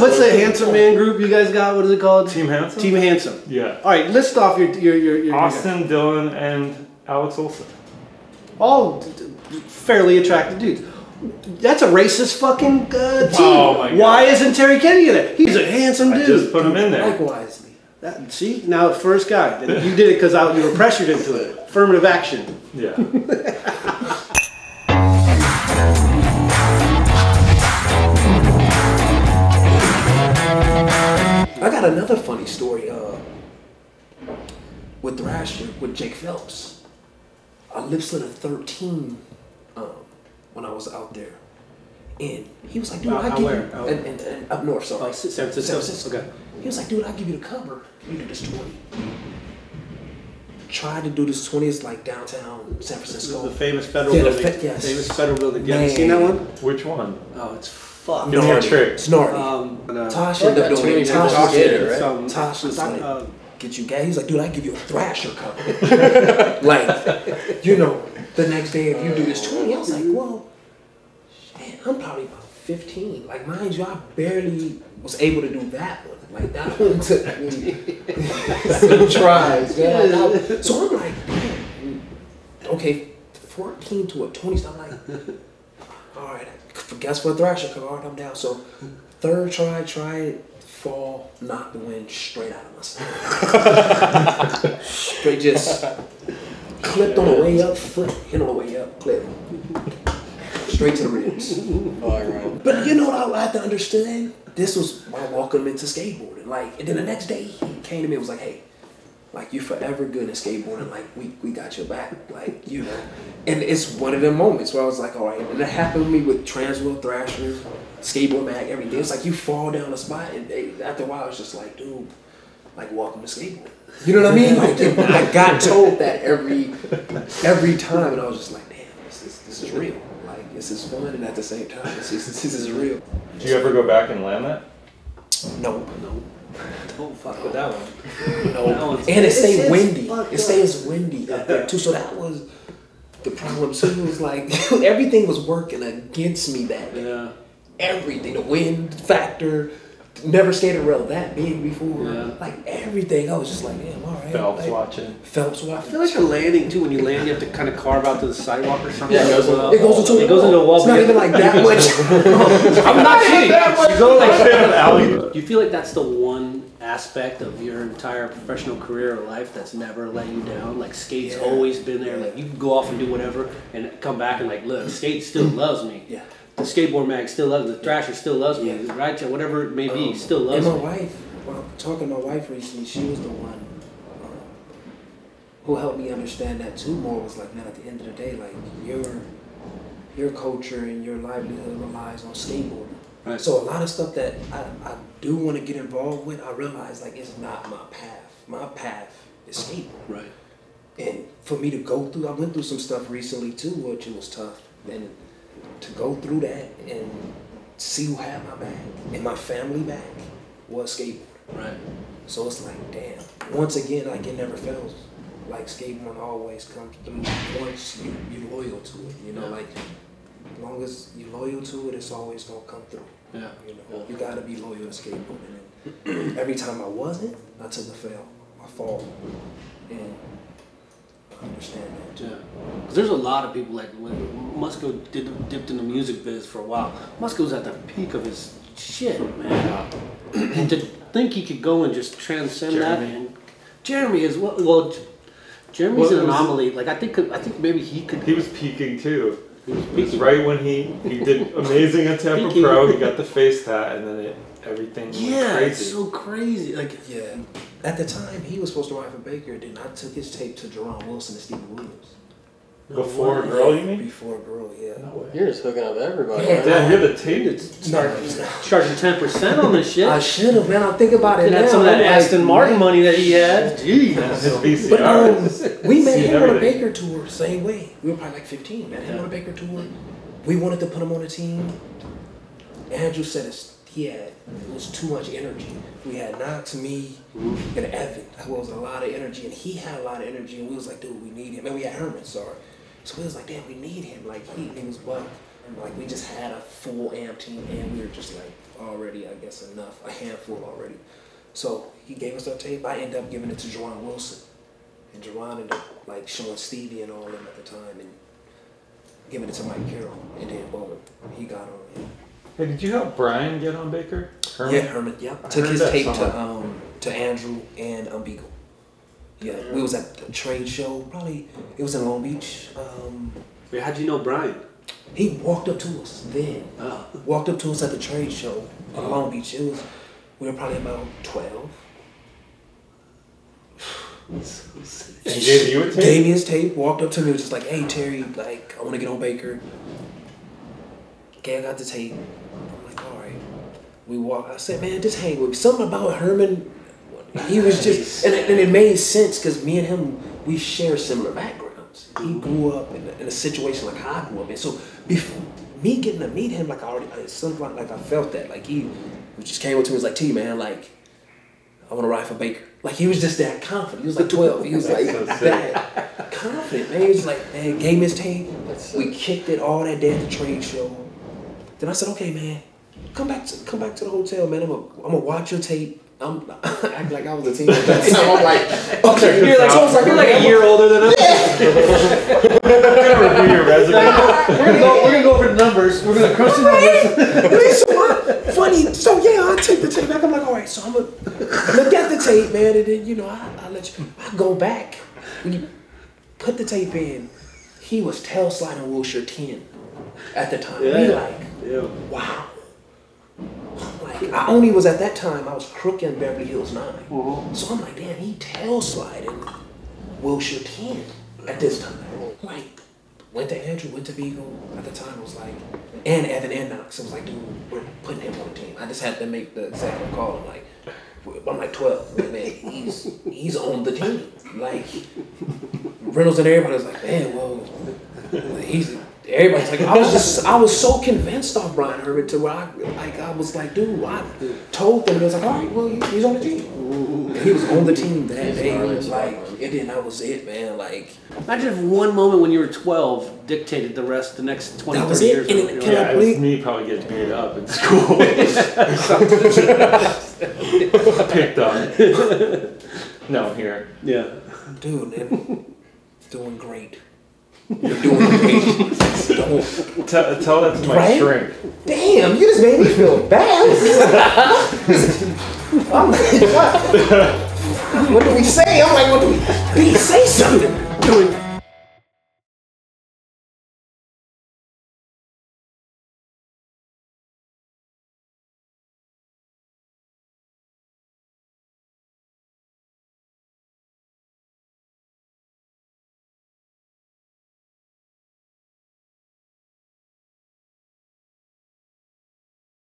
what's the handsome man group you guys got? What is it called? Team Handsome? Team Handsome. Yeah. All right, list off your your your, your Austin, Dylan, and Alex Olson. all fairly attractive dudes. That's a racist fucking uh, team. Oh my God. Why isn't Terry Kennedy in it? He's a handsome I dude. just put him in there. Likewise. That- see, now first guy. You did it because you were pressured into it. Affirmative action. Yeah. got another funny story. Uh, with Thrasher, with Jake Phelps. I lip slid a 13 um, when I was out there. And he was like, dude, I give where? you, Out- and, and, and up north, sorry. Oh, San Francisco. San Francisco. Okay. He was like, dude, I'll give you the cover. You do this 20. Tried to do this 20 is like downtown San Francisco. the famous federal Yeah, the building. fe- yes. Famous federal building. Have you ever seen that one? Which one? Oh, it's fuck. Give me a trick. Snarty. Um, uh, Tasha ended up doing it. Tasha Tasha did did it, it, right? some- Tasha's like, uh, get you gas. He's like, dude, I give you a thrasher cover. like, you know, the next day if you do this 20, I was like, well, man, I'm probably about 15. Like, mind you, I barely was able to do that one. Like, that one took me some tries. So I'm like, okay, 14 to a 20. So I'm like, all right, guess what thrasher? All right, I'm down. So third try, try it, fall, knock the wind straight out of myself. straight just clipped on the way up, foot hit on the way up, clip. Straight to the ribs. All right. But you know what I had to understand? This was my welcome into skateboarding. Like, and then the next day he came to me and was like, hey, like you're forever good at skateboarding. Like we, we got your back. Like, you know. And it's one of the moments where I was like, all right, and that happened with me with Transworld Thrashers, Skateboard Mag, everything. It's like you fall down a spot and they, after a while it's just like, dude, like welcome to skateboarding. You know what I mean? Like I got told that every every time and I was just like, damn, this is this is real. Like this is fun and at the same time this is this is real. Do you ever go back and land that? No, no. Don't fuck with that one. no. And it stayed windy. It up. stays windy up there too. So that was the problem too. It was like everything was working against me that day. Yeah. Everything, the wind factor, never skated rail that big before. Yeah. Like everything, I was just like, damn, all right. Phelps like, watching. Phelps watching. I feel like you're landing too. When you land, you have to kind of carve out to the sidewalk or something. Yeah, it goes in- It goes into It goes into a wall. It's not even like that much. I'm not kidding. You go like. You feel like that's the one aspect of your entire professional career or life that's never let you down. Like skate's Yeah. always been there. Like you can go off and do whatever and come back and like, look, skate still loves me. Yeah. The skateboard mag still loves me. The thrasher still loves me. Yeah. Right? Whatever it may be, Um, still loves me. and my me. wife, well, talking to my wife recently, she was the one um, who helped me understand that too. More was like, man, at the end of the day, like your your culture and your livelihood relies on skateboarding. Right. So a lot of stuff that I, I do want to get involved with, I realize like it's not my path. My path is skateboarding. Right. And for me to go through, I went through some stuff recently too, which it was tough. And to go through that and see who had my back and my family back was skateboarding. Right. So it's like, damn. Once again, like it never fails. Like skateboarding always comes through once you you loyal to it. You know, Yeah. like as long as you're loyal to it, it's always gonna come through. Yeah. You know, you gotta be loyal to skateboarding. And every time I wasn't, I took a fail, I fall, and understand that. Yeah, 'Cause there's a lot of people like when Musco did dipped in the music biz for a while. Musco's at the peak of his shit, man. and to think he could go and just transcend that, Jereme. and Jereme is well. well Jereme's Well, an it was- anomaly. Like I think, I think maybe he could. He was peaking too. He was It was right when he, he did amazing at Tampa Peaking. Pro. He got the face tat, and then it everything went Yeah, it's so crazy. Like Yeah. At the time, he was supposed to ride for Baker. Then I took his tape to Jerron Wilson and Stevie Williams. Before a girl, you mean? Before a girl, yeah. No way. You're just hooking up everybody. Yeah. aren't Damn, you have the tape. it's No, charging ten percent on this shit. I should have, man. I think about it Could now. had some of that I'm like, Aston Martin money that he had. Jeez. His But um, we met Seen him on a. Baker tour, same way. We were probably like 15. Met him on a Baker tour. We wanted to put him on a team. Andrew said it's, he had it was too much energy. We had Knox, me, and Evan. That was a lot of energy, and he had a lot of energy. And we was like, dude, we need him. And we had Herman, sorry. So we was like, damn, we need him. Like he, he was buck. like we just had a full amp team, and we were just like already, I guess, enough, a handful already. So he gave us our tape. I ended up giving it to Jerron Wilson, and Jerron ended up like showing Stevie and all them at the time, and giving it to Mike Carroll, and then boom, he got on. it. Hey, did you help Bryan get on Baker? Herman? Yeah, Herman. Yep. I Took his that tape to um to Andrew and um Beagle. Yeah, we was at the trade show. Probably it was in Long Beach. Um, Wait, how'd you know Bryan? he walked up to us then. Oh. Walked up to us at the trade show in Long Beach. It was we were probably about twelve. And gave you a tape? Gave me his tape. Walked up to me. Was just like, "Hey Terry, like I want to get on Baker." Okay, I got the tape. I'm like, "All right." We walk. I said, "Man, just hang with me." Something about Herman. He was just, and it, and it made sense because me and him, we share similar backgrounds. He grew up in a, in a situation like I grew up in. So, before, me getting to meet him, like I already, it's something like, like I felt that. Like he, he just came up to me, and was like, "T man, like, I want to ride for Baker." Like he was just that confident. He was like twelve. He was like So that confident. Man, he was like, man, gave me his tape. We kicked it all that day at the trade show. Then I said, okay, man, come back to come back to the hotel, man. I'm gonna I'm gonna watch your tape. I'm act like I was a teenager. at that time. I'm like, okay, You're like, so I was like, you're like a year older than us. Review your resume. We're gonna go. We're gonna go over the numbers. We're gonna crunch the numbers. So I, funny. So yeah, I take the tape back. I'm like, all right. So I'm gonna look at the tape, man, and then you know I I let you. I go back. When you put the tape in, he was tail sliding Wilshire ten at the time. We Yeah. like, Yeah. wow. Like I only was at that time. I was crook in Beverly Hills 9 mm-hmm. So I'm like, damn, he tail sliding Wilshire ten at this time. Like went to Andrew, went to Beagle. At the time, was like, and Evan and Knox. It was like, dude, we're putting him on the team. I just had to make the executive call. I'm like, I'm like 12. Man, man, he's he's on the team. Like Reynolds and everybody was like, man, well, he's. Everybody's like, I was just, I was so convinced off Bryan Herman to where I, like, I was like, dude, I told them, it was like, all right, well, he's on the team. And he was on the team that He's day. It nice, was like, man. and then that was it, man. Like, Imagine if one moment when you were 12 dictated the rest, the next 20, That was 30 it. years. And of it- your can I life. Yeah, it was believe- me probably getting beat up in school. Picked on. No, here. Yeah. dude, and doing great. You're doing great. Don't- Tell, tell that to my Right? shrink. Damn, you just made me feel bad. I'm like, what? What do we say? I'm like, what do we? Please say something. Doing